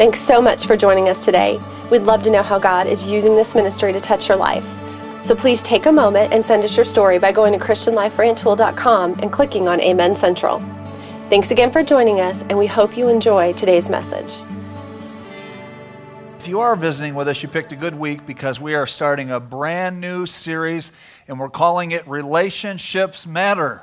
Thanks so much for joining us today. We'd love to know how God is using this ministry to touch your life. So please take a moment and send us your story by going to ChristianLifeRantoul.com and clicking on Amen Central. Thanks again for joining us, and we hope you enjoy today's message. If you are visiting with us, you picked a good week because we are starting a brand new series and we're calling it Relationships Matter.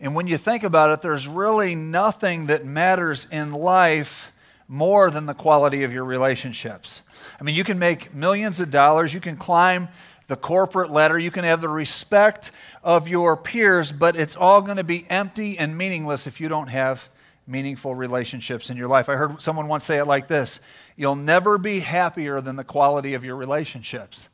And when you think about it, there's really nothing that matters in life more than the quality of your relationships. I mean, you can make millions of dollars, you can climb the corporate ladder, you can have the respect of your peers, but it's all going to be empty and meaningless if you don't have meaningful relationships in your life. I heard someone once say it like this You'll never be happier than the quality of your relationships.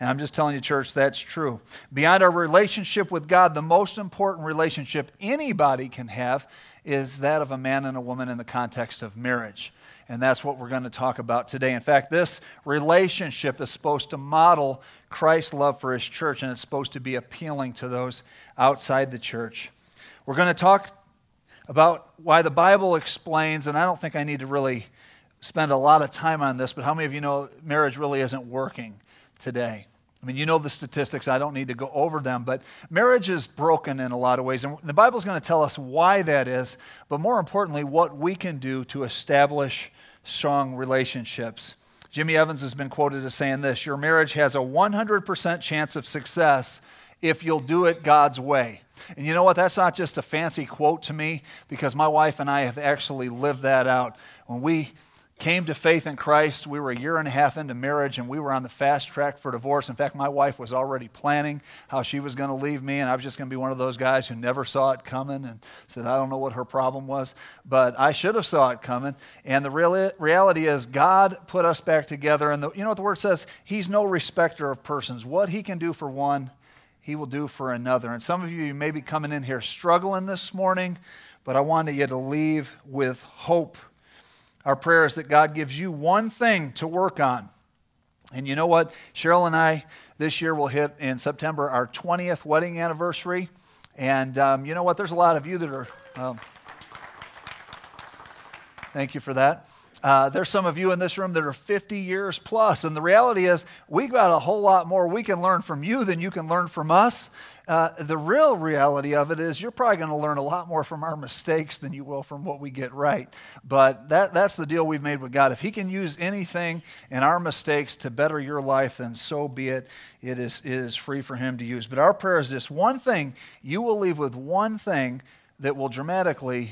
And I'm just telling you, church, that's true. Beyond our relationship with God, the most important relationship anybody can have is that of a man and a woman in the context of marriage. And that's what we're going to talk about today. In fact, this relationship is supposed to model Christ's love for his church, and it's supposed to be appealing to those outside the church. We're going to talk about why the Bible explains, and I don't think I need to really spend a lot of time on this, but how many of you know marriage really isn't working today? I mean, you know the statistics. I don't need to go over them, but marriage is broken in a lot of ways. And the Bible's going to tell us why that is, but more importantly, what we can do to establish strong relationships. Jimmy Evans has been quoted as saying this Your marriage has a 100% chance of success if you'll do it God's way. And you know what? That's not just a fancy quote to me because my wife and I have actually lived that out. When we came to faith in Christ. We were a year and a half into marriage and we were on the fast track for divorce. In fact, my wife was already planning how she was going to leave me, and I was just going to be one of those guys who never saw it coming and said, I don't know what her problem was, but I should have saw it coming. And the real, reality is, God put us back together. And the, you know what the word says? He's no respecter of persons. What He can do for one, He will do for another. And some of you, you may be coming in here struggling this morning, but I wanted you to leave with hope our prayer is that God gives you one thing to work on. And you know what? Cheryl and I this year will hit in September our 20th wedding anniversary. And um, you know what? There's a lot of you that are. Um, thank you for that. Uh, there's some of you in this room that are 50 years plus, and the reality is we've got a whole lot more we can learn from you than you can learn from us. Uh, the real reality of it is you're probably going to learn a lot more from our mistakes than you will from what we get right. But that, that's the deal we've made with God. If He can use anything in our mistakes to better your life, then so be it. It is, it is free for Him to use. But our prayer is this one thing you will leave with one thing that will dramatically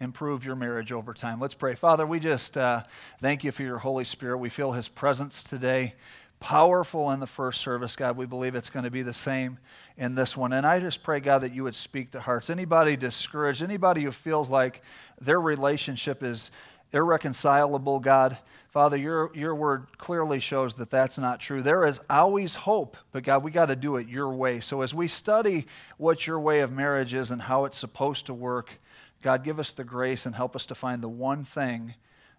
improve your marriage over time. Let's pray. Father, we just uh, thank you for your Holy Spirit. We feel His presence today powerful in the first service, God. We believe it's going to be the same in this one. And I just pray, God, that you would speak to hearts. Anybody discouraged, anybody who feels like their relationship is irreconcilable, God, Father, your, your word clearly shows that that's not true. There is always hope, but God, we got to do it your way. So as we study what your way of marriage is and how it's supposed to work, God, give us the grace and help us to find the one thing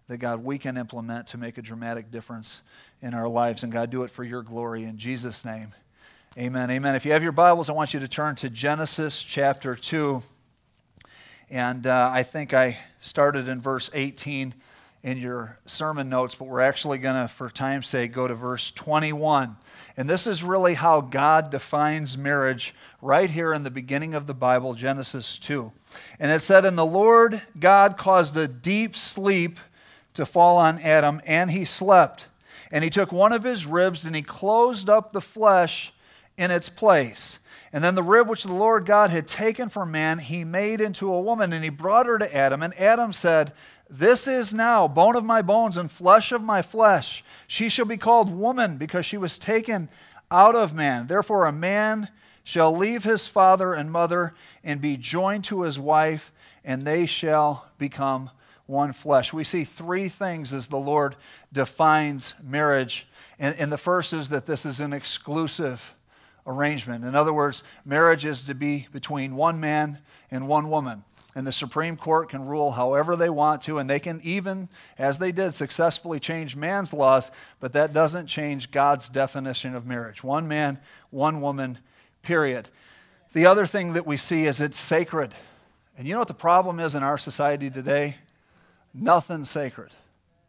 that, God, we can implement to make a dramatic difference in our lives. And God, do it for your glory. In Jesus' name, amen. Amen. If you have your Bibles, I want you to turn to Genesis chapter 2. And uh, I think I started in verse 18 in your sermon notes, but we're actually going to, for time's sake, go to verse 21. And this is really how God defines marriage right here in the beginning of the Bible, Genesis 2. And it said, And the Lord God caused a deep sleep to fall on Adam, and he slept. And he took one of his ribs and he closed up the flesh in its place. And then the rib which the Lord God had taken from man, he made into a woman, and he brought her to Adam. And Adam said, This is now bone of my bones and flesh of my flesh. She shall be called woman, because she was taken out of man. Therefore, a man shall leave his father and mother and be joined to his wife, and they shall become one flesh. We see three things as the Lord defines marriage. And, and, the first is that this is an exclusive arrangement. In other words, marriage is to be between one man and one woman. And the Supreme Court can rule however they want to, and they can even, as they did, successfully change man's laws, but that doesn't change God's definition of marriage. One man, one woman, period. The other thing that we see is it's sacred. And you know what the problem is in our society today? Nothing sacred.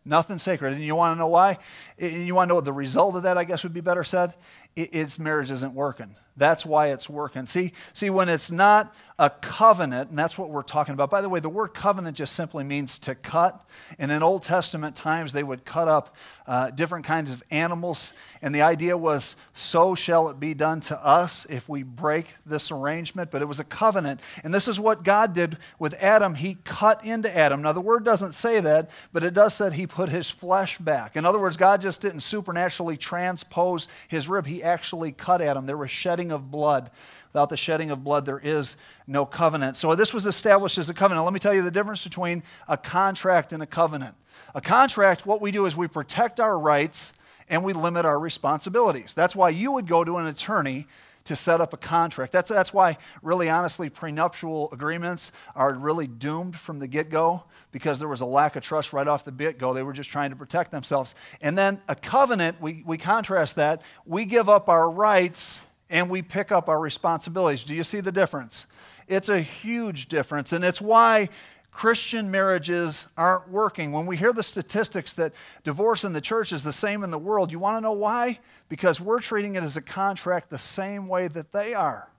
Nothing sacred. And you want to know why? You want to know the result of that, I guess would be better said? Its marriage isn't working. That's why it's working. See, see, when it's not a covenant, and that's what we're talking about. By the way, the word covenant just simply means to cut. And in Old Testament times, they would cut up uh, different kinds of animals. And the idea was, so shall it be done to us if we break this arrangement. But it was a covenant. And this is what God did with Adam. He cut into Adam. Now, the word doesn't say that, but it does say he put his flesh back. In other words, God just didn't supernaturally transpose his rib, he actually cut Adam. There was shedding of blood. Without the shedding of blood, there is no covenant. So this was established as a covenant. Let me tell you the difference between a contract and a covenant. A contract, what we do is we protect our rights and we limit our responsibilities. That's why you would go to an attorney to set up a contract. That's, that's why, really honestly, prenuptial agreements are really doomed from the get go because there was a lack of trust right off the get go. They were just trying to protect themselves. And then a covenant, we, we contrast that. We give up our rights and we pick up our responsibilities. Do you see the difference? It's a huge difference, and it's why Christian marriages aren't working. When we hear the statistics that divorce in the church is the same in the world, you want to know why? Because we're treating it as a contract the same way that they are.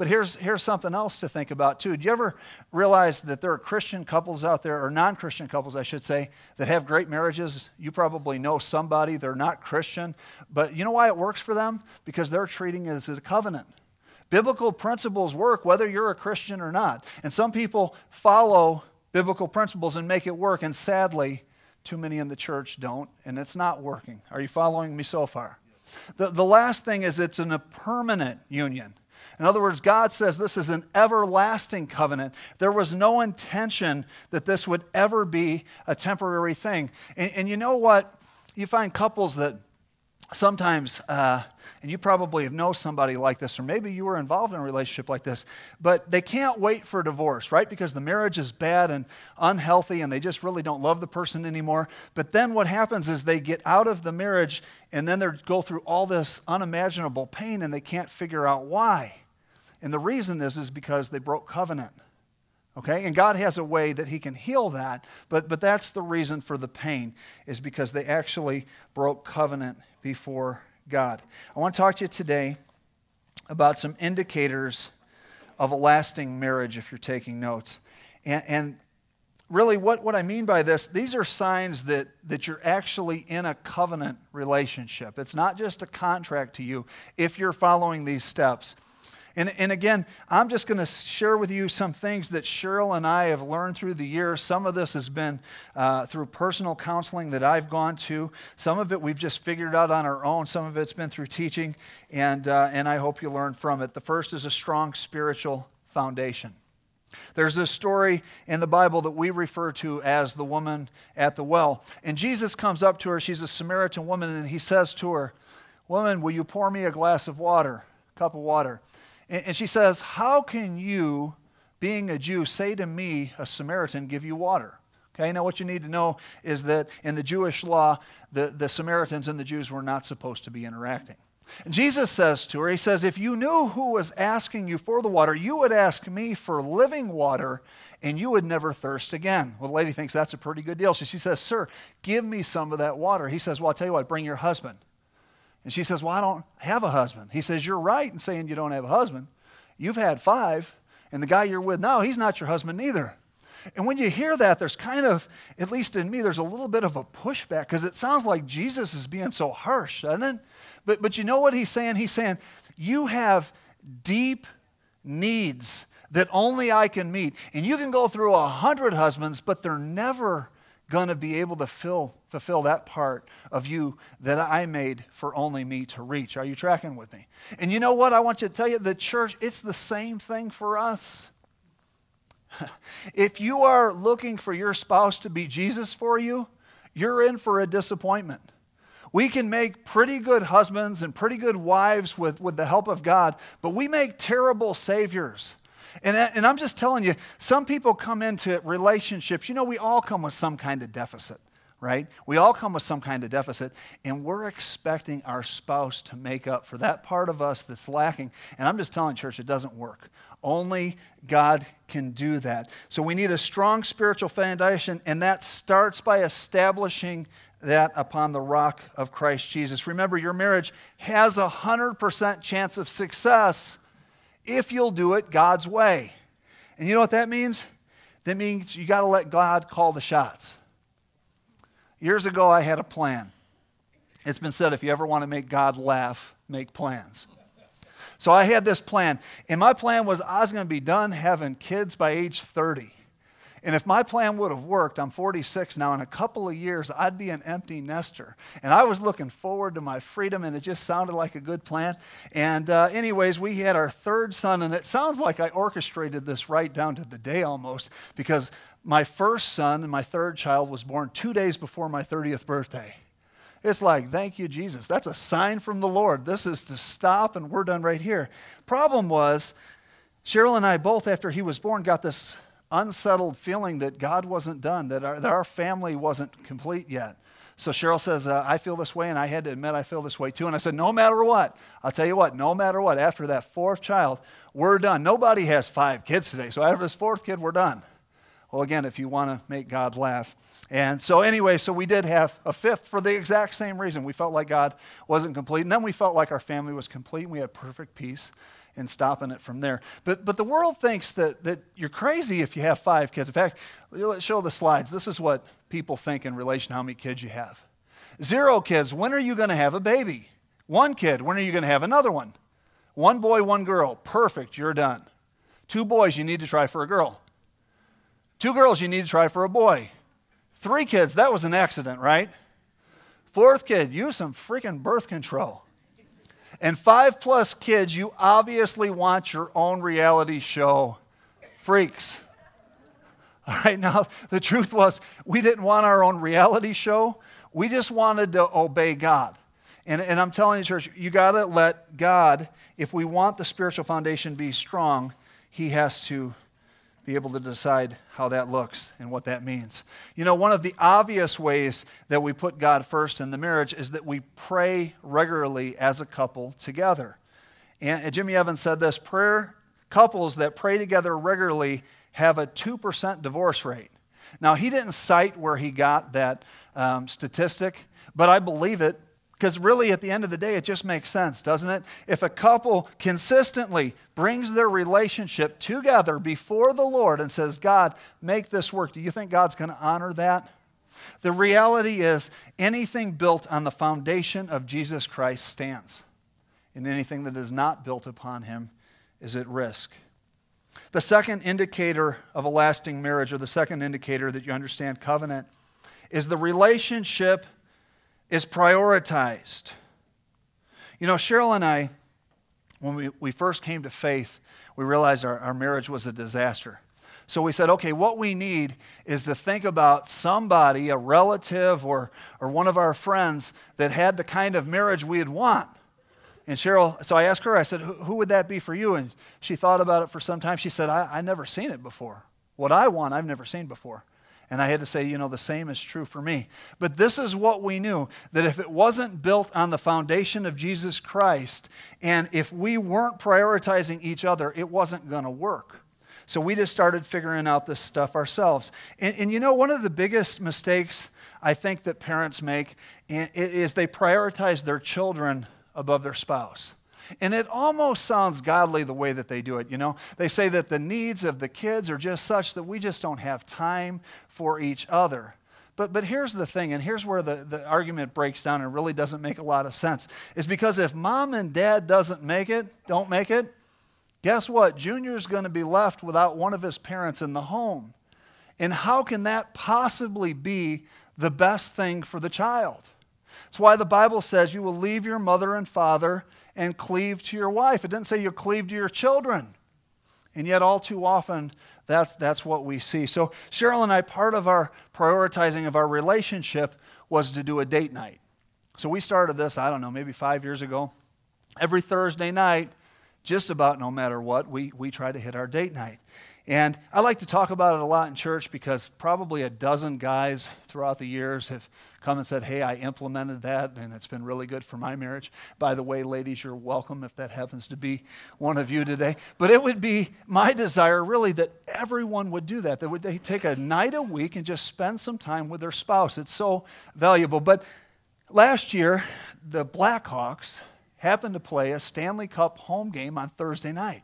But here's, here's something else to think about, too. Do you ever realize that there are Christian couples out there, or non Christian couples, I should say, that have great marriages? You probably know somebody, they're not Christian, but you know why it works for them? Because they're treating it as a covenant. Biblical principles work whether you're a Christian or not. And some people follow biblical principles and make it work, and sadly, too many in the church don't, and it's not working. Are you following me so far? The, the last thing is it's in a permanent union. In other words, God says this is an everlasting covenant. There was no intention that this would ever be a temporary thing. And, and you know what? You find couples that sometimes, uh, and you probably have known somebody like this, or maybe you were involved in a relationship like this, but they can't wait for divorce, right? Because the marriage is bad and unhealthy, and they just really don't love the person anymore. But then what happens is they get out of the marriage, and then they go through all this unimaginable pain, and they can't figure out why. And the reason is, is because they broke covenant. Okay? And God has a way that He can heal that, but, but that's the reason for the pain, is because they actually broke covenant before God. I want to talk to you today about some indicators of a lasting marriage if you're taking notes. And, and really, what, what I mean by this, these are signs that, that you're actually in a covenant relationship. It's not just a contract to you if you're following these steps. And, and again, I'm just going to share with you some things that Cheryl and I have learned through the years. Some of this has been uh, through personal counseling that I've gone to. Some of it we've just figured out on our own. Some of it's been through teaching, and, uh, and I hope you learn from it. The first is a strong spiritual foundation. There's this story in the Bible that we refer to as the woman at the well. And Jesus comes up to her. She's a Samaritan woman, and he says to her, Woman, will you pour me a glass of water, cup of water? And she says, How can you, being a Jew, say to me, a Samaritan, give you water? Okay, now what you need to know is that in the Jewish law, the, the Samaritans and the Jews were not supposed to be interacting. And Jesus says to her, He says, If you knew who was asking you for the water, you would ask me for living water, and you would never thirst again. Well, the lady thinks that's a pretty good deal. So she says, Sir, give me some of that water. He says, Well, I'll tell you what, bring your husband. And she says, Well, I don't have a husband. He says, You're right in saying you don't have a husband. You've had five, and the guy you're with now, he's not your husband either. And when you hear that, there's kind of, at least in me, there's a little bit of a pushback because it sounds like Jesus is being so harsh, doesn't it? But, but you know what he's saying? He's saying, You have deep needs that only I can meet. And you can go through a hundred husbands, but they're never going to be able to fill, fulfill that part of you that I made for only me to reach. Are you tracking with me? And you know what? I want you to tell you the church, it's the same thing for us. if you are looking for your spouse to be Jesus for you, you're in for a disappointment. We can make pretty good husbands and pretty good wives with, with the help of God, but we make terrible saviors. And, and I'm just telling you, some people come into relationships, you know, we all come with some kind of deficit, right? We all come with some kind of deficit, and we're expecting our spouse to make up for that part of us that's lacking. And I'm just telling church, it doesn't work. Only God can do that. So we need a strong spiritual foundation, and that starts by establishing that upon the rock of Christ Jesus. Remember, your marriage has a 100% chance of success if you'll do it God's way. And you know what that means? That means you got to let God call the shots. Years ago, I had a plan. It's been said if you ever want to make God laugh, make plans. So I had this plan, and my plan was I was going to be done having kids by age 30. And if my plan would have worked, I'm 46 now, in a couple of years, I'd be an empty nester. And I was looking forward to my freedom, and it just sounded like a good plan. And, uh, anyways, we had our third son, and it sounds like I orchestrated this right down to the day almost, because my first son and my third child was born two days before my 30th birthday. It's like, thank you, Jesus. That's a sign from the Lord. This is to stop, and we're done right here. Problem was, Cheryl and I both, after he was born, got this unsettled feeling that God wasn't done, that our, that our family wasn't complete yet. So Cheryl says, uh, I feel this way, and I had to admit I feel this way too. And I said, No matter what, I'll tell you what, no matter what, after that fourth child, we're done. Nobody has five kids today. So after this fourth kid, we're done. Well, again, if you want to make God laugh. And so, anyway, so we did have a fifth for the exact same reason. We felt like God wasn't complete. And then we felt like our family was complete and we had perfect peace and stopping it from there. But, but the world thinks that, that you're crazy if you have five kids. In fact, let's show the slides. This is what people think in relation to how many kids you have. Zero kids, when are you going to have a baby? One kid, when are you going to have another one? One boy, one girl. Perfect, you're done. Two boys, you need to try for a girl. Two girls, you need to try for a boy. Three kids, that was an accident, right? Fourth kid, use some freaking birth control. And five plus kids, you obviously want your own reality show. Freaks. All right, now the truth was, we didn't want our own reality show. We just wanted to obey God. And, and I'm telling you, church, you got to let God, if we want the spiritual foundation to be strong, He has to be able to decide how that looks and what that means. You know, one of the obvious ways that we put God first in the marriage is that we pray regularly as a couple together. And Jimmy Evans said this prayer couples that pray together regularly have a 2% divorce rate. Now, he didn't cite where he got that um, statistic, but I believe it because really, at the end of the day, it just makes sense, doesn't it? If a couple consistently brings their relationship together before the Lord and says, God, make this work, do you think God's going to honor that? The reality is, anything built on the foundation of Jesus Christ stands, and anything that is not built upon him is at risk. The second indicator of a lasting marriage, or the second indicator that you understand covenant, is the relationship is prioritized. You know, Cheryl and I, when we, we first came to faith, we realized our, our marriage was a disaster. So we said, okay, what we need is to think about somebody, a relative or, or one of our friends that had the kind of marriage we'd want. And Cheryl, so I asked her, I said, who would that be for you? And she thought about it for some time. She said, I, I never seen it before. What I want, I've never seen before. And I had to say, you know, the same is true for me. But this is what we knew that if it wasn't built on the foundation of Jesus Christ, and if we weren't prioritizing each other, it wasn't going to work. So we just started figuring out this stuff ourselves. And, and, you know, one of the biggest mistakes I think that parents make is they prioritize their children above their spouse. And it almost sounds godly the way that they do it, you know? They say that the needs of the kids are just such that we just don't have time for each other. But, but here's the thing, and here's where the, the argument breaks down and really doesn't make a lot of sense. Is because if mom and dad doesn't make it, don't make it, guess what? Junior's going to be left without one of his parents in the home. And how can that possibly be the best thing for the child? That's why the Bible says you will leave your mother and father and cleave to your wife. It didn't say you cleave to your children. And yet, all too often, that's, that's what we see. So, Cheryl and I, part of our prioritizing of our relationship was to do a date night. So, we started this, I don't know, maybe five years ago. Every Thursday night, just about no matter what, we, we try to hit our date night. And I like to talk about it a lot in church because probably a dozen guys throughout the years have come and said, Hey, I implemented that and it's been really good for my marriage. By the way, ladies, you're welcome if that happens to be one of you today. But it would be my desire, really, that everyone would do that. That would they take a night a week and just spend some time with their spouse. It's so valuable. But last year, the Blackhawks happened to play a Stanley Cup home game on Thursday night.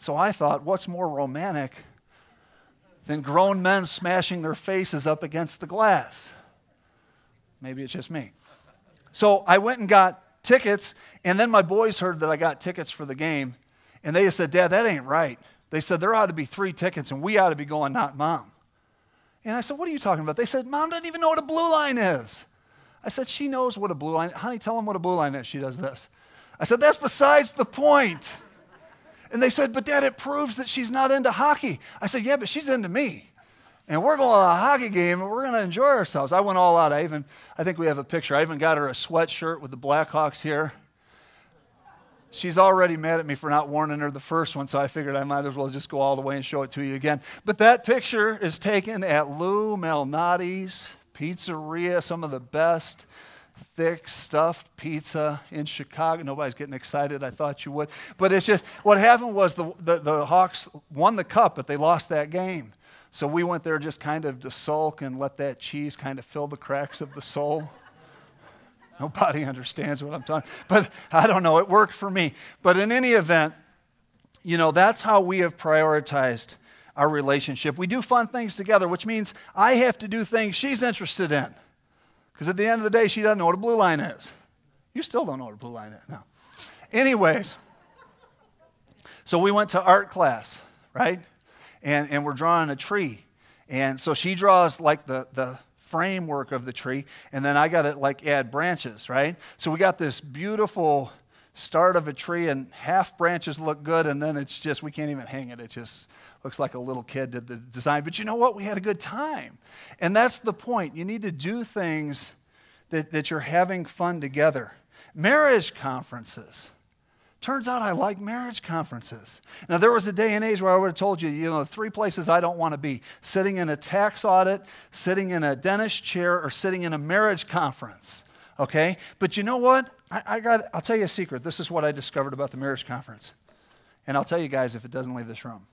So I thought, what's more romantic than grown men smashing their faces up against the glass? Maybe it's just me. So I went and got tickets, and then my boys heard that I got tickets for the game, and they said, Dad, that ain't right. They said, There ought to be three tickets, and we ought to be going, not mom. And I said, What are you talking about? They said, Mom doesn't even know what a blue line is. I said, She knows what a blue line Honey, tell them what a blue line is. She does this. I said, That's besides the point. And they said, But dad, it proves that she's not into hockey. I said, Yeah, but she's into me and we're going to a hockey game and we're going to enjoy ourselves. I went all out. I even, I think we have a picture. I even got her a sweatshirt with the Blackhawks here. She's already mad at me for not warning her the first one, so I figured I might as well just go all the way and show it to you again. But that picture is taken at Lou Malnati's Pizzeria, some of the best thick stuffed pizza in Chicago. Nobody's getting excited. I thought you would. But it's just what happened was the, the, the Hawks won the cup, but they lost that game. So we went there just kind of to sulk and let that cheese kind of fill the cracks of the soul. Nobody understands what I'm talking, but I don't know. It worked for me. But in any event, you know, that's how we have prioritized our relationship. We do fun things together, which means I have to do things she's interested in. Because at the end of the day, she doesn't know what a blue line is. You still don't know what a blue line is. No. Anyways, so we went to art class, right? and, and we're drawing a tree. And so she draws like the, the framework of the tree, and then I got to like add branches, right? So we got this beautiful start of a tree, and half branches look good, and then it's just, we can't even hang it. It just looks like a little kid did the design. But you know what? We had a good time. And that's the point. You need to do things that, that you're having fun together. Marriage conferences Turns out I like marriage conferences. Now, there was a day and age where I would have told you, you know, three places I don't want to be sitting in a tax audit, sitting in a dentist chair, or sitting in a marriage conference. Okay? But you know what? I, I got, I'll tell you a secret. This is what I discovered about the marriage conference. And I'll tell you guys if it doesn't leave this room.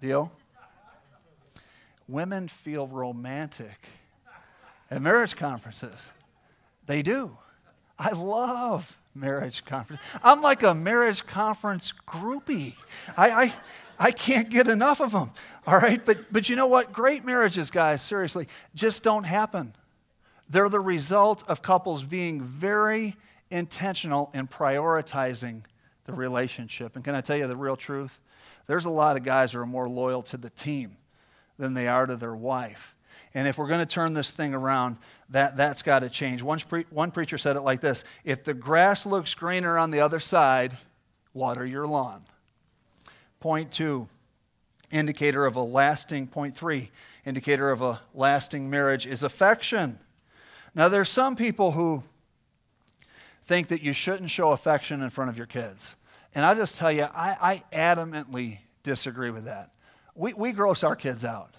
Deal? Women feel romantic at marriage conferences. They do. I love marriage conference. I'm like a marriage conference groupie. I, I, I can't get enough of them. All right, but, but you know what? Great marriages, guys, seriously, just don't happen. They're the result of couples being very intentional in prioritizing the relationship. And can I tell you the real truth? There's a lot of guys who are more loyal to the team than they are to their wife. And if we're going to turn this thing around, that, that's got to change. One, pre- one preacher said it like this If the grass looks greener on the other side, water your lawn. Point two, indicator of a lasting, point three, indicator of a lasting marriage is affection. Now, there's some people who think that you shouldn't show affection in front of your kids. And I just tell you, I, I adamantly disagree with that. We, we gross our kids out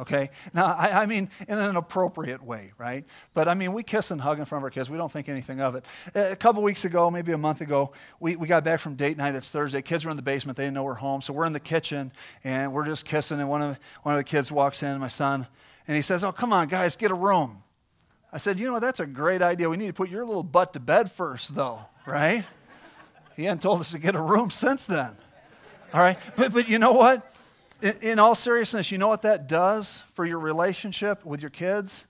okay? Now, I, I, mean in an appropriate way, right? But I mean, we kiss and hug in front of our kids. We don't think anything of it. A couple weeks ago, maybe a month ago, we, we got back from date night. It's Thursday. Kids were in the basement. They didn't know we're home. So we're in the kitchen, and we're just kissing, and one of, one of the kids walks in, my son, and he says, oh, come on, guys, get a room. I said, you know, what, that's a great idea. We need to put your little butt to bed first, though, right? he hadn't told us to get a room since then. All right? But, but you know what? in all seriousness, you know what that does for your relationship with your kids?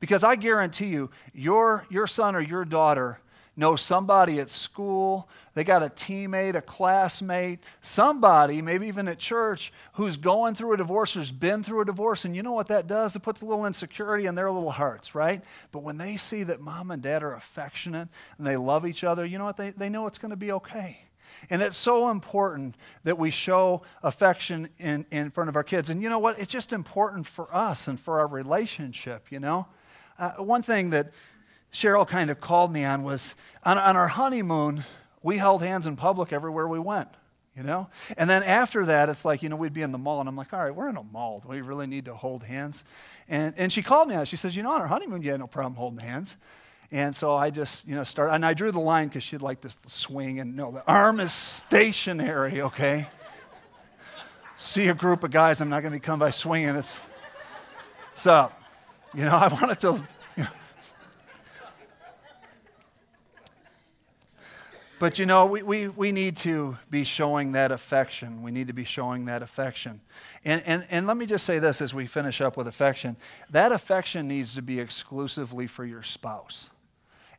Because I guarantee you, your, your son or your daughter knows somebody at school, they got a teammate, a classmate, somebody, maybe even at church, who's going through a divorce, who's been through a divorce. And you know what that does? It puts a little insecurity in their little hearts, right? But when they see that mom and dad are affectionate and they love each other, you know what? They, they know it's going to be okay. And it's so important that we show affection in, in front of our kids. And you know what? It's just important for us and for our relationship, you know? Uh, one thing that Cheryl kind of called me on was on, on our honeymoon, we held hands in public everywhere we went. you know? And then after that, it's like, you know, we'd be in the mall, and I'm like, all right, we're in a mall. Do we really need to hold hands? And, and she called me out. She says, you know, on our honeymoon, you had no problem holding hands. And so I just, you know, started, and I drew the line because she'd like to swing, and no, the arm is stationary, okay? See a group of guys, I'm not going to come by swinging. It's, it's up. You know, I wanted to But you know, we, we, we need to be showing that affection. We need to be showing that affection. And, and, and let me just say this as we finish up with affection that affection needs to be exclusively for your spouse.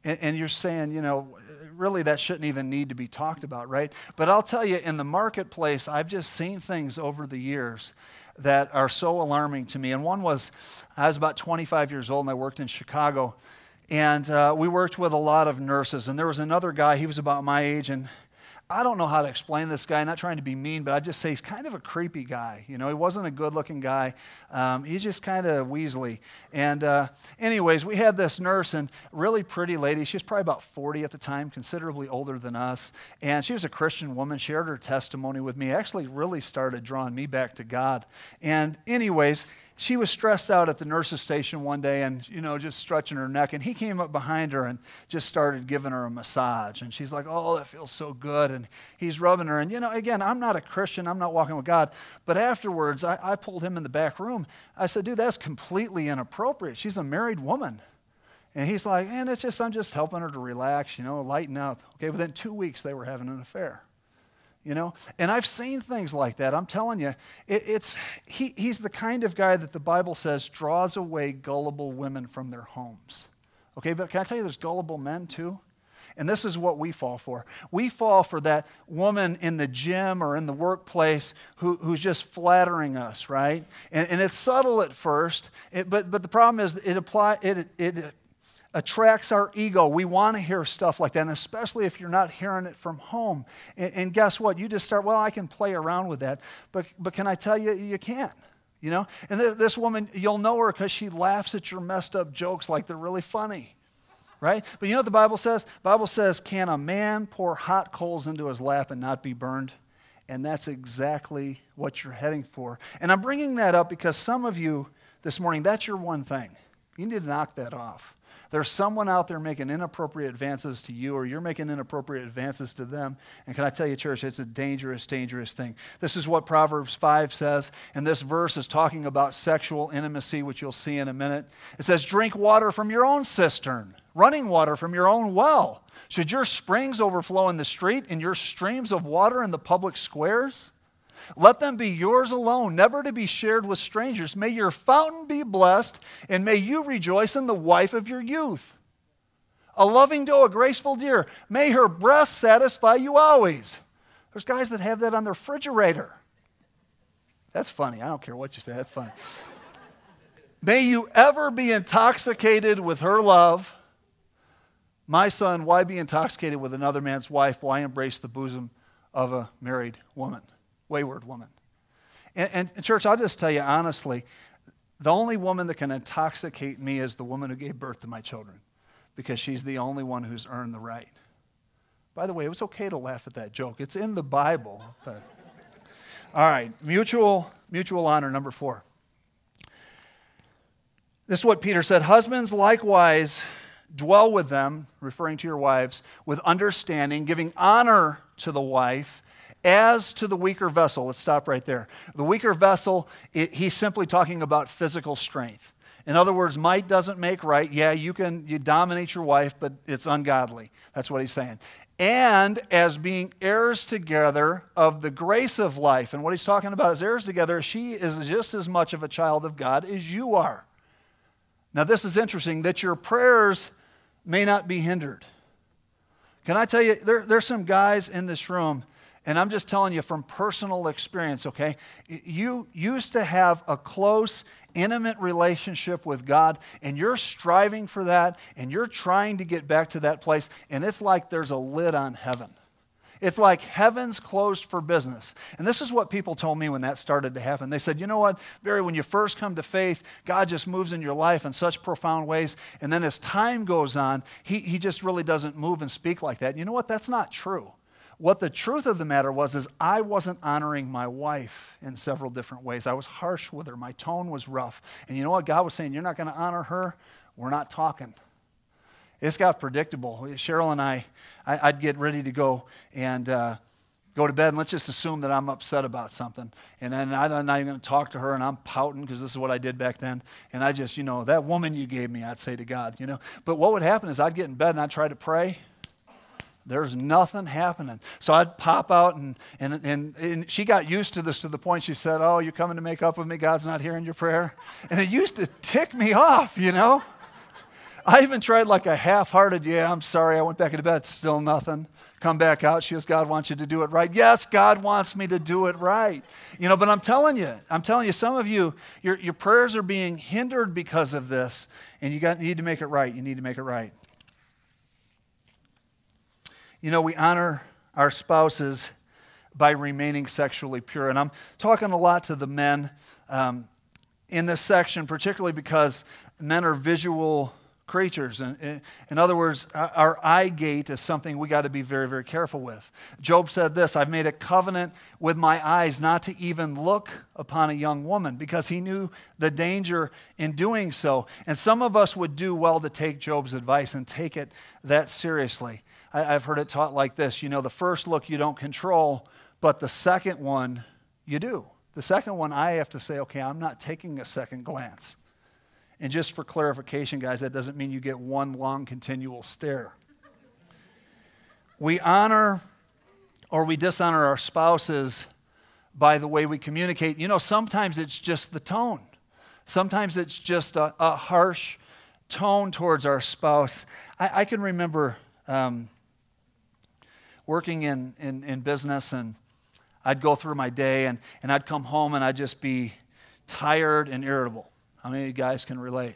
And, and you're saying, you know, really that shouldn't even need to be talked about, right? But I'll tell you, in the marketplace, I've just seen things over the years that are so alarming to me. And one was, I was about 25 years old and I worked in Chicago. And uh, we worked with a lot of nurses. And there was another guy, he was about my age, and I don't know how to explain this guy, not trying to be mean, but I just say he's kind of a creepy guy. You know, he wasn't a good looking guy. Um, he's just kind of weaselly. And, uh, anyways, we had this nurse and really pretty lady. She was probably about 40 at the time, considerably older than us. And she was a Christian woman, shared her testimony with me, actually, really started drawing me back to God. And, anyways, she was stressed out at the nurse's station one day and, you know, just stretching her neck. And he came up behind her and just started giving her a massage. And she's like, oh, that feels so good. And he's rubbing her. And, you know, again, I'm not a Christian. I'm not walking with God. But afterwards, I, I pulled him in the back room. I said, dude, that's completely inappropriate. She's a married woman. And he's like, and it's just, I'm just helping her to relax, you know, lighten up. Okay, within two weeks, they were having an affair you know and i've seen things like that i'm telling you it, it's he, he's the kind of guy that the bible says draws away gullible women from their homes okay but can i tell you there's gullible men too and this is what we fall for. We fall for that woman in the gym or in the workplace who, who's just flattering us, right? And, and it's subtle at first, it, but, but the problem is it, apply, it, it attracts our ego. We want to hear stuff like that, and especially if you're not hearing it from home. And, and, guess what? You just start, well, I can play around with that. But, but can I tell you, you can't. You know? And th- this woman, you'll know her because she laughs at your messed up jokes like they're really funny. Right? But you know what the Bible says? The Bible says, can a man pour hot coals into his lap and not be burned? And that's exactly what you're heading for. And I'm bringing that up because some of you this morning, that's your one thing. You need to knock that off. There's someone out there making inappropriate advances to you, or you're making inappropriate advances to them. And can I tell you, church, it's a dangerous, dangerous thing. This is what Proverbs 5 says, and this verse is talking about sexual intimacy, which you'll see in a minute. It says, Drink water from your own cistern, running water from your own well. Should your springs overflow in the street and your streams of water in the public squares? Let them be yours alone, never to be shared with strangers. May your fountain be blessed, and may you rejoice in the wife of your youth. A loving doe, a graceful deer, may her breast satisfy you always. There's guys that have that on their refrigerator. That's funny. I don't care what you say, that's funny. may you ever be intoxicated with her love. My son, why be intoxicated with another man's wife? Why embrace the bosom of a married woman? Wayward woman. And, and, church, I'll just tell you honestly, the only woman that can intoxicate me is the woman who gave birth to my children because she's the only one who's earned the right. By the way, it was okay to laugh at that joke. It's in the Bible. But. All right, mutual, mutual honor, number four. This is what Peter said Husbands likewise dwell with them, referring to your wives, with understanding, giving honor to the wife as to the weaker vessel. Let's stop right there. The weaker vessel, it, he's simply talking about physical strength. In other words, might doesn't make right. Yeah, you can you dominate your wife, but it's ungodly. That's what he's saying. And as being heirs together of the grace of life. And what he's talking about is heirs together, she is just as much of a child of God as you are. Now, this is interesting that your prayers may not be hindered. Can I tell you, there, there's some guys in this room and I'm just telling you from personal experience, okay? You used to have a close, intimate relationship with God, and you're striving for that, and you're trying to get back to that place, and it's like there's a lid on heaven. It's like heaven's closed for business. And this is what people told me when that started to happen. They said, you know what, Barry, when you first come to faith, God just moves in your life in such profound ways. And then as time goes on, he, he just really doesn't move and speak like that. You know what? That's not true. What the truth of the matter was is I wasn't honoring my wife in several different ways. I was harsh with her. My tone was rough. And you know what? God was saying, You're not going to honor her. We're not talking. It's got predictable. Cheryl and I, I would get ready to go and uh, go to bed, and let's just assume that I'm upset about something. And then I'm not even going to talk to her, and I'm pouting because this is what I did back then. And I just, you know, that woman you gave me, I'd say to God, you know. But what would happen is I'd get in bed and I'd try to pray. There's nothing happening. So I'd pop out, and, and, and, and she got used to this to the point she said, Oh, you're coming to make up with me? God's not hearing your prayer. And it used to tick me off, you know. I even tried like a half hearted, yeah, I'm sorry, I went back into bed, still nothing. Come back out. She goes, God wants you to do it right. Yes, God wants me to do it right. You know, but I'm telling you, I'm telling you, some of you, your, your prayers are being hindered because of this, and you got, need to make it right. You need to make it right. You know, we honor our spouses by remaining sexually pure. And I'm talking a lot to the men um, in this section, particularly because men are visual creatures. And in other words, our eye gate is something we got to be very, very careful with. Job said this I've made a covenant with my eyes not to even look upon a young woman because he knew the danger in doing so. And some of us would do well to take Job's advice and take it that seriously. I, have heard it taught like this you know, the first look you don't control, but the second one you do. The second one, I have to say, okay, I'm not taking a second glance. And just for clarification, guys, that doesn't mean you get one long continual stare. We honor or we dishonor our spouses by the way we communicate. You know, sometimes it's just the tone, sometimes it's just a, a harsh tone towards our spouse. I, I can remember um, working in, in, in business, and I'd go through my day, and, and I'd come home and I'd just be tired and irritable. How many guys can relate?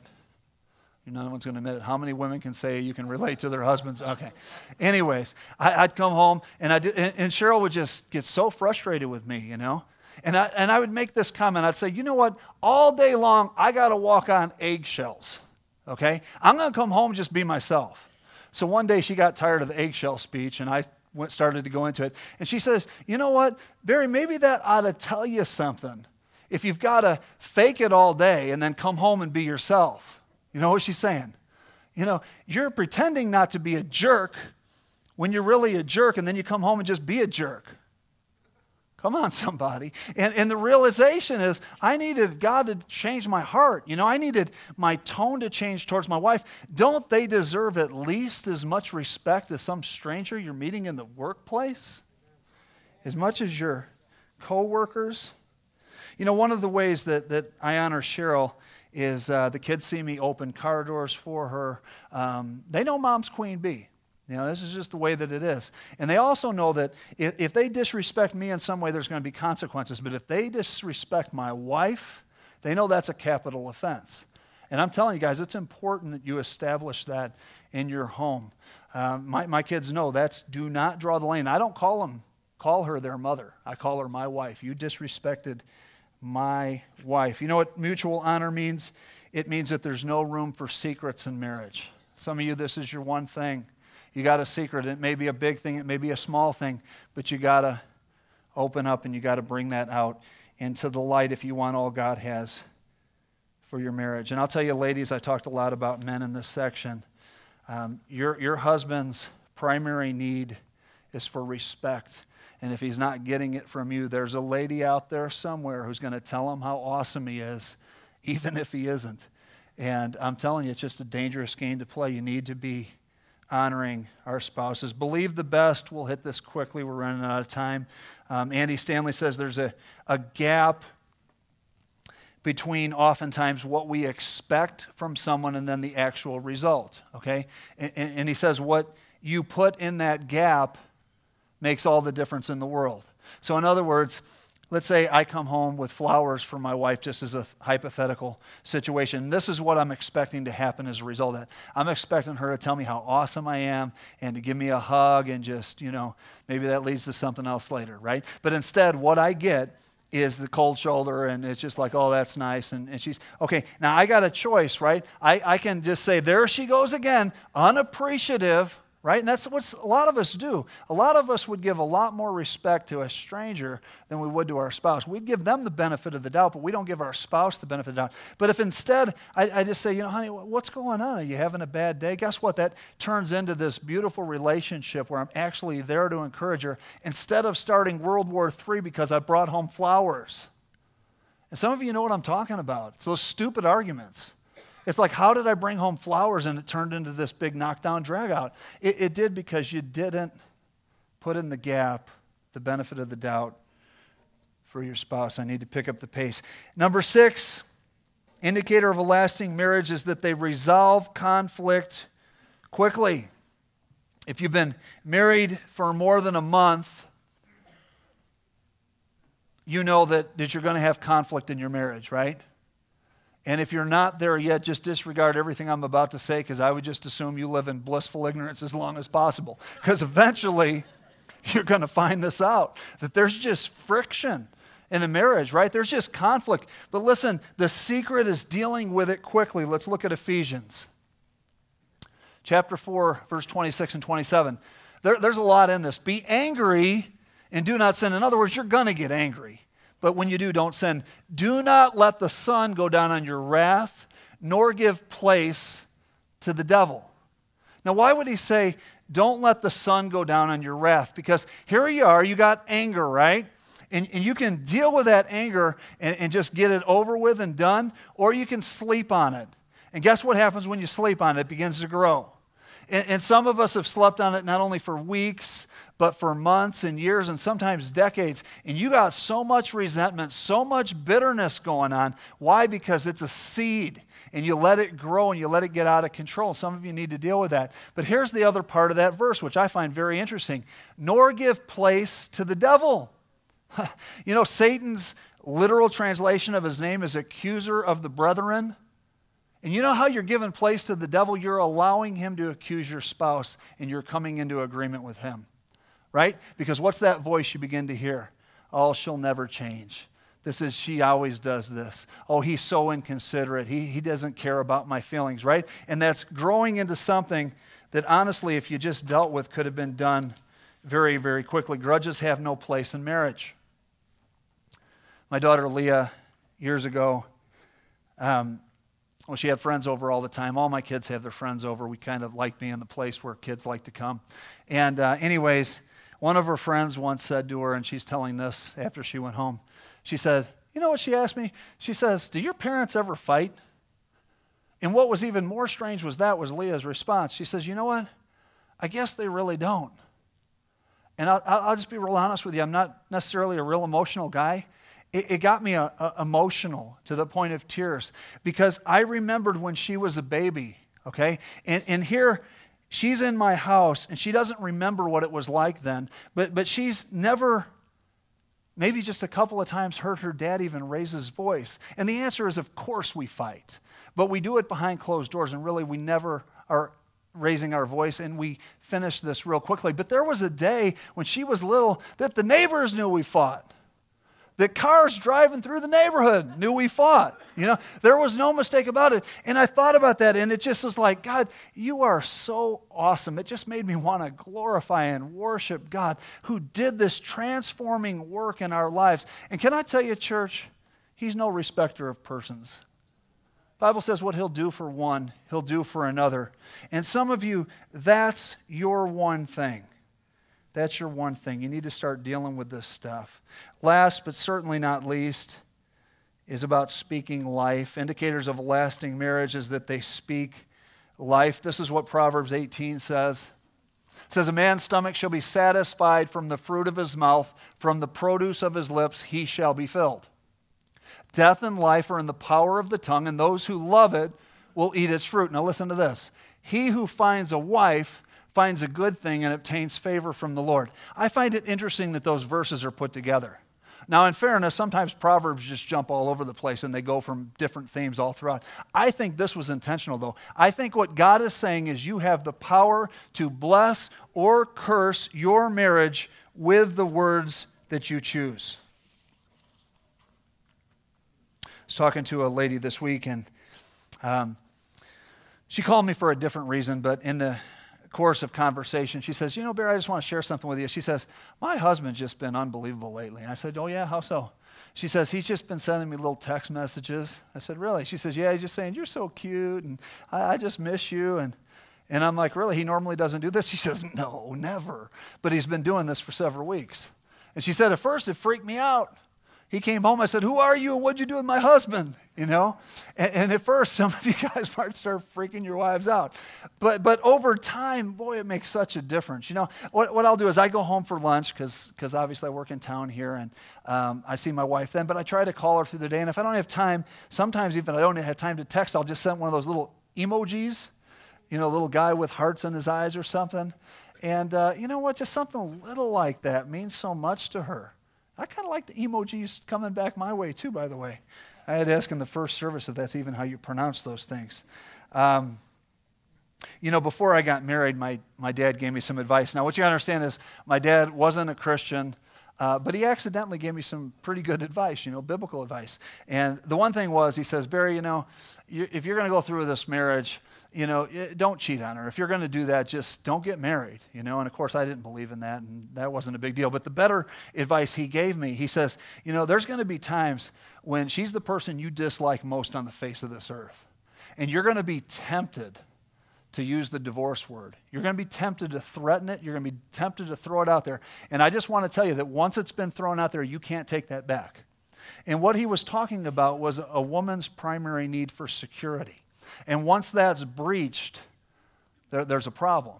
You know no one's going to admit it. How many women can say you can relate to their husbands? Okay. Anyways, I, would come home and, I and, and Cheryl would just get so frustrated with me, you know. And I, and I would make this comment. I'd say, you know what? All day long, I got to walk on eggshells. Okay? I'm going to come home just be myself. So one day she got tired of the eggshell speech, and I went, started to go into it. And she says, You know what, Barry, maybe that ought to tell you something. If you've got to fake it all day and then come home and be yourself. You know what she's saying? You know, you're pretending not to be a jerk when you're really a jerk, and then you come home and just be a jerk. Come on, somebody. And, and the realization is, I needed God to change my heart. You know, I needed my tone to change towards my wife. Don't they deserve at least as much respect as some stranger you're meeting in the workplace? As much as your coworkers? You know, one of the ways that, that I honor Cheryl is uh, the kids see me open car doors for her. Um, they know mom's queen bee. You know, this is just the way that it is. And they also know that if, if they disrespect me in some way, there's going to be consequences. But if they disrespect my wife, they know that's a capital offense. And I'm telling you guys, it's important that you establish that in your home. Um, my, my kids know that's do not draw the line. I don't call them, call her their mother. I call her my wife. You disrespected my wife. You know what mutual honor means? It means that there's no room for secrets in marriage. Some of you, this is your one thing. You got a secret. It may be a big thing, it may be a small thing, but you got to open up and you got to bring that out into the light if you want all God has for your marriage. And I'll tell you, ladies, I talked a lot about men in this section. Um, your, your husband's primary need is for respect. And if he's not getting it from you, there's a lady out there somewhere who's going to tell him how awesome he is, even if he isn't. And I'm telling you, it's just a dangerous game to play. You need to be honoring our spouses. Believe the best. We'll hit this quickly. We're running out of time. Um, Andy Stanley says there's a, a gap between oftentimes what we expect from someone and then the actual result. Okay? And, and he says what you put in that gap makes all the difference in the world. So, in other words, let's say I come home with flowers for my wife, just as a hypothetical situation. This is what I'm expecting to happen as a result of that. I'm expecting her to tell me how awesome I am and to give me a hug and just, you know, maybe that leads to something else later, right? But instead, what I get is the cold shoulder and it's just like, oh, that's nice. And, and she's, okay, now I got a choice, right? I, I can just say, there she goes again, unappreciative, right? And that's what a lot of us do. A lot of us would give a lot more respect to a stranger than we would to our spouse. We'd give them the benefit of the doubt, but we don't give our spouse the benefit of the doubt. But if instead I, I just say, you know, honey, what's going on? Are you having a bad day? Guess what? That turns into this beautiful relationship where I'm actually there to encourage her instead of starting World War III because I brought home flowers. And some of you know what I'm talking about. It's those stupid arguments. It's like, how did I bring home flowers and it turned into this big knockdown dragout? It, it did because you didn't put in the gap the benefit of the doubt for your spouse. I need to pick up the pace. Number six, indicator of a lasting marriage is that they resolve conflict quickly. If you've been married for more than a month, you know that, that you're going to have conflict in your marriage, right? And if you're not there yet, just disregard everything I'm about to say because I would just assume you live in blissful ignorance as long as possible. Because eventually you're going to find this out that there's just friction in a marriage, right? There's just conflict. But listen, the secret is dealing with it quickly. Let's look at Ephesians chapter 4, verse 26 and 27. There, there's a lot in this. Be angry and do not sin. In other words, you're going to get angry. But when you do, don't sin. Do not let the sun go down on your wrath, nor give place to the devil. Now, why would he say, don't let the sun go down on your wrath? Because here you are, you got anger, right? And, and you can deal with that anger and, and just get it over with and done, or you can sleep on it. And guess what happens when you sleep on it? It begins to grow. And, and some of us have slept on it not only for weeks, but for months and years and sometimes decades. And you got so much resentment, so much bitterness going on. Why? Because it's a seed and you let it grow and you let it get out of control. Some of you need to deal with that. But here's the other part of that verse, which I find very interesting nor give place to the devil. you know, Satan's literal translation of his name is accuser of the brethren. And you know how you're giving place to the devil? You're allowing him to accuse your spouse and you're coming into agreement with him right? Because what's that voice you begin to hear? Oh, she'll never change. This is, she always does this. Oh, he's so inconsiderate. He, he doesn't care about my feelings, right? And that's growing into something that honestly, if you just dealt with, could have been done very, very quickly. Grudges have no place in marriage. My daughter Leah, years ago, um, well, she had friends over all the time. All my kids have their friends over. We kind of like being the place where kids like to come. And, uh, anyways, one of her friends once said to her, and she's telling this after she went home, she said, You know what she asked me? She says, Do your parents ever fight? And what was even more strange was that was Leah's response. She says, You know what? I guess they really don't. And I'll, I'll just be real honest with you. I'm not necessarily a real emotional guy. It, it got me a, uh, a, uh, emotional to the point of tears because I remembered when she was a baby, okay? And, and here, she's in my house and she doesn't remember what it was like then, but, but she's never, maybe just a couple of times, heard her dad even raise his voice. And the answer is, of course, we fight. But we do it behind closed doors, and really, we never are raising our voice, and we finish this real quickly. But there was a day when she was little that the neighbors knew we fought that cars driving through the neighborhood knew we fought. You know, there was no mistake about it. And I thought about that, and it just was like, God, you are so awesome. It just made me want to glorify and worship God who did this transforming work in our lives. And can I tell you, church, He's no respecter of persons. Bible says what he'll do for one, he'll do for another. And some of you, that's your one thing. That's your one thing. You need to start dealing with this stuff. Last but certainly not least is about speaking life. Indicators of a lasting marriage is that they speak life. This is what Proverbs 18 says. It says, A man's stomach shall be satisfied from the fruit of his mouth, from the produce of his lips he shall be filled. Death and life are in the power of the tongue, and those who love it will eat its fruit. Now listen to this. He who finds a wife finds a good thing and obtains favor from the Lord. I find it interesting that those verses are put together. Now, in fairness, sometimes Proverbs just jump all over the place and they go from different themes all throughout. I think this was intentional, though. I think what God is saying is you have the power to bless or curse your marriage with the words that you choose. I was talking to a lady this week, and um, she called me for a different reason, but in the course of conversation, she says, You know, Barry, I just want to share something with you. She says, My husband's just been unbelievable lately. I said, Oh, yeah, how so? She says, He's just been sending me little text messages. I said, Really? She says, Yeah, he's just saying, You're so cute, and I, I just miss you. And, and I'm like, Really? He normally doesn't do this? She says, No, never. But he's been doing this for several weeks. And she said, At first, it freaked me out. He came home. I said, Who are you and what'd you do with my husband? You know? And, and, at first, some of you guys might start freaking your wives out. But, but over time, boy, it makes such a difference. You know, what, what I'll do is I go home for lunch because obviously I work in town here and um, I see my wife then, but I try to call her through the day. And if I don't have time, sometimes even I don't have time to text, I'll just send one of those little emojis, you know, a little guy with hearts in his eyes or something. And uh, you know what? Just something little like that means so much to her. I kind of like the emojis coming back my way, too, by the way. I had to ask in the first service if that's even how you pronounce those things. Um, you know, before I got married, my, my dad gave me some advice. Now, what you understand is my dad wasn't a Christian, uh, but he accidentally gave me some pretty good advice, you know, biblical advice. And the one thing was, he says, Barry, you know, you, if you're going to go through this marriage, you know, eh, don't cheat on her. If you're going to do that, just don't get married, you know. And of course, I didn't believe in that, and that wasn't a big deal. But the better advice he gave me, he says, you know, there's going to be times when she's the person you dislike most on the face of this earth. And you're going to be tempted to use the divorce word. You're going to be tempted to threaten it. You're going to be tempted to throw it out there. And I just want to tell you that once it's been thrown out there, you can't take that back. And what he was talking about was a woman's primary need for security. And once that's breached, there, there's a problem.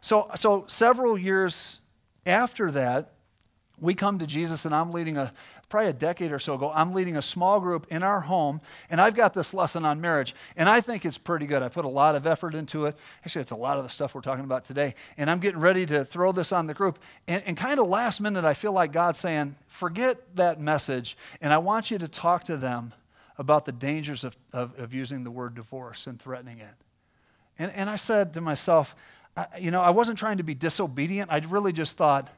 So, so several years after that, we come to Jesus, and I'm leading a probably a decade or so ago. I'm leading a small group in our home, and I've got this lesson on marriage, and I think it's pretty good. I put a lot of effort into it. Actually, it's a lot of the stuff we're talking about today, and I'm getting ready to throw this on the group. And, and kind of last minute, I feel like God's saying, "Forget that message, and I want you to talk to them." About the dangers of, of, of using the word divorce and threatening it. And, and I said to myself, I, you know, I wasn't trying to be disobedient. I really just thought,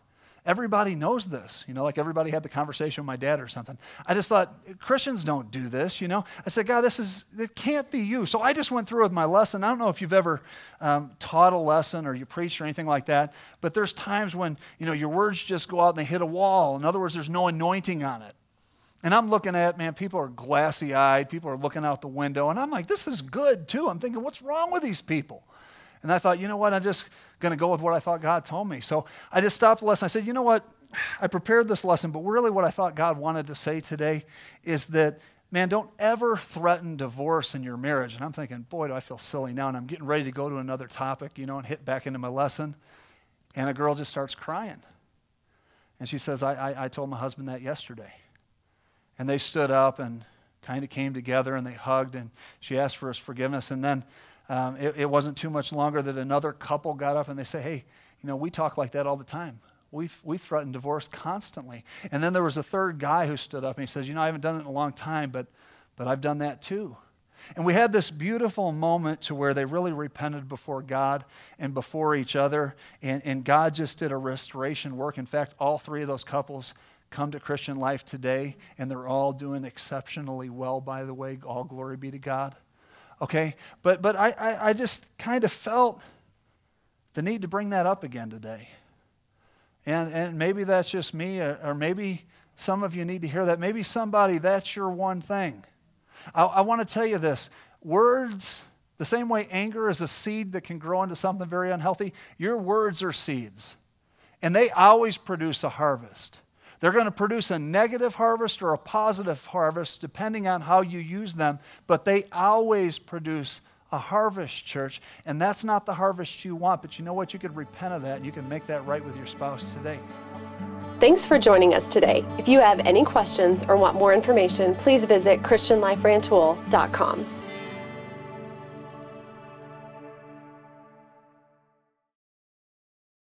everybody knows this. You know, like everybody had the conversation with my dad or something. I just thought, Christians don't do this, you know. I said, God, this is, it can't be you. So I just went through with my lesson. I don't know if you've ever um, taught a lesson or you preached or anything like that, but there's times when, you know, your words just go out and they hit a wall. In other words, there's no anointing on it. And I'm looking at, man, people are glassy eyed. People are looking out the window. And I'm like, this is good too. I'm thinking, what's wrong with these people? And I thought, you know what? I'm just going to go with what I thought God told me. So I just stopped the lesson. I said, you know what? I prepared this lesson, but really what I thought God wanted to say today is that, man, don't ever threaten divorce in your marriage. And I'm thinking, boy, do I feel silly now. And I'm getting ready to go to another topic, you know, and hit back into my lesson. And a girl just starts crying. And she says, I, I, I told my husband that yesterday. And they stood up and kind of came together and they hugged and she asked for his forgiveness. And then um, it, it, wasn't too much longer that another couple got up and they say, hey, you know, we talk like that all the time. We've, we threaten divorce constantly. And then there was a third guy who stood up and he says, you know, I haven't done it in a long time, but, but I've done that too. And we had this beautiful moment to where they really repented before God and before each other. And, and God just did a restoration work. In fact, all three of those couples come to Christian life today, and they're all doing exceptionally well, by the way. All glory be to God. Okay? But, but I, I, I just kind of felt the need to bring that up again today. And, and maybe that's just me, or, or maybe some of you need to hear that. Maybe somebody, that's your one thing. I, I want to tell you this words, the same way anger is a seed that can grow into something very unhealthy, your words are seeds. And they always produce a harvest. They're going to produce a negative harvest or a positive harvest depending on how you use them, but they always produce a harvest, church. And that's not the harvest you want, but you know what? You could repent of that and you can make that right with your spouse today. Thanks for joining us today. If you have any questions or want more information, please visit ChristianLifeRantoul.com.